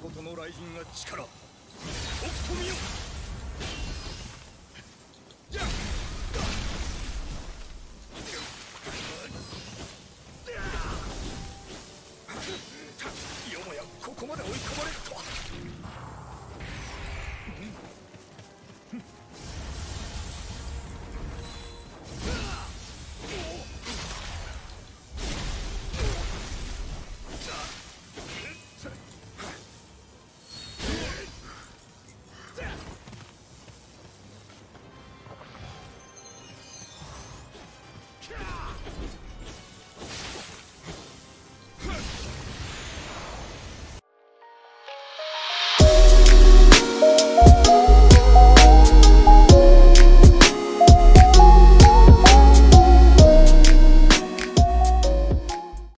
ことの雷神が力とっと見よ。よもやここまで追い込まれるとは。